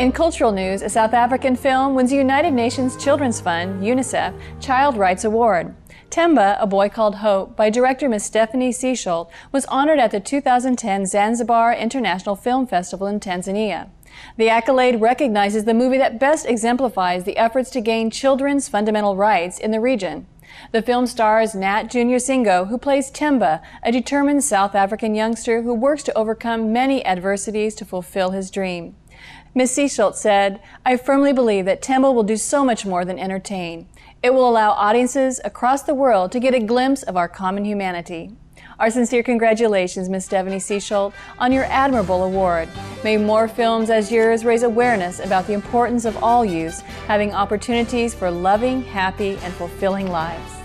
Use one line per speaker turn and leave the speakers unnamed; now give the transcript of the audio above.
In cultural news, a South African film wins the United Nations Children's Fund, UNICEF, Child Rights Award. Themba, A Boy Called Hope, by director Ms. Stefanie Sycholt, was honored at the 2010 Zanzibar International Film Festival in Tanzania. The accolade recognizes the movie that best exemplifies the efforts to gain children's fundamental rights in the region. The film stars Nat Jr. Singo, who plays Themba, a determined South African youngster who works to overcome many adversities to fulfill his dream. Ms. Sycholt said, I firmly believe that Themba will do so much more than entertain. It will allow audiences across the world to get a glimpse of our common humanity. Our sincere congratulations, Ms. Stefanie Sycholt, on your admirable award. May more films as yours raise awareness about the importance of all youths having opportunities for loving, happy, and fulfilling lives.